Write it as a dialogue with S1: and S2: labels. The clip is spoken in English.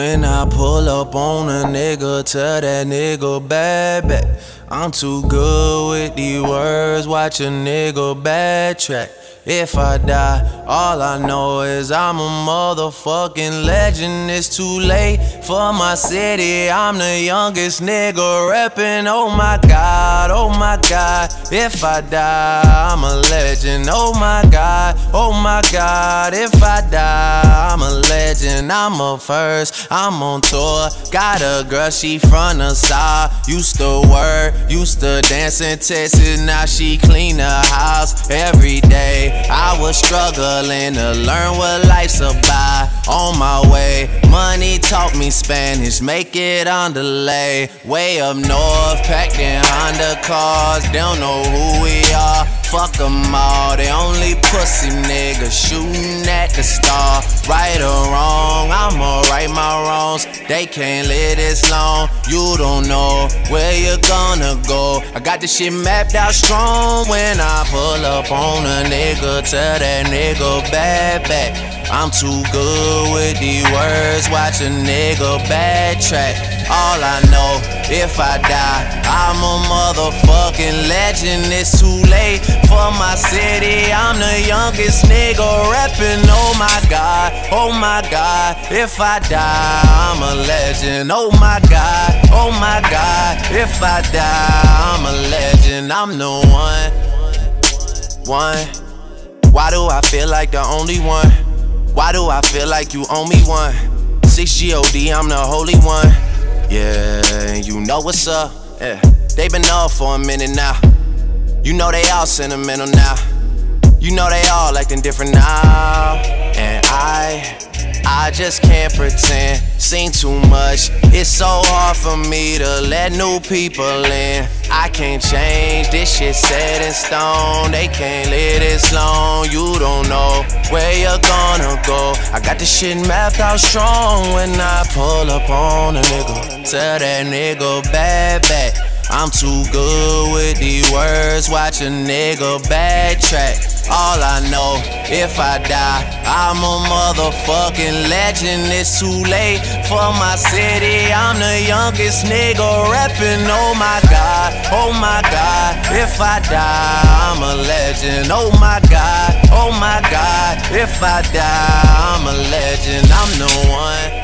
S1: When I pull up on a nigga, tell that nigga bad back. I'm too good with these words, watch a nigga backtrack. If I die, all I know is I'm a motherfucking legend. It's too late for my city. I'm the youngest nigga reppin'. Oh my god, oh my god. If I die, I'm a legend. Oh my god, oh my god. If I die, I'm a legend. I'm a first, I'm on tour. Got a girl, she from the side. Used to work, used to dance in Texas. Now she clean the house every day. I was struggling to learn what life's about. On my way, money taught me Spanish, make it on delay. Way up north, packed in Honda cars, don't know who we are. Fuck them all, they only pussy niggas shooting at the star. Right or wrong, I'ma right my wrongs. They can't live this long, you don't know where you're gonna go. I got this shit mapped out strong when I pull up on a nigga, tell that nigga bad back. I'm too good with these words, watch a nigga backtrack. All I know, if I die, I'm a motherfucking legend. It's too late for my city. I'm the youngest nigga rapping. Oh my god, oh my god. If I die, I'm a legend. Oh my god, oh my god. If I die, I'm a legend. I'm the one, one. Why do I feel like the only one? Why do I feel like you owe me one? 6 God, I'm the holy one. Yeah, you know what's up. Yeah, they been up for a minute now. You know they all sentimental now. You know they all acting different now. And I, I just can't pretend. Seen too much. It's so hard for me to let new people in. I can't change. This shit set in stone. They can't live this long. You don't know where you're gonna go. I got this shit mapped out strong when I pull up on a nigga. Tell that nigga bad back. I'm too good with these words, watch a nigga backtrack. All I know, if I die, I'm a motherfucking legend. It's too late for my city. I'm the youngest nigga rapping. Oh my god, oh my god. If I die, I'm a legend. Oh my god, oh my god. If I die, I'm a legend. I'm the one.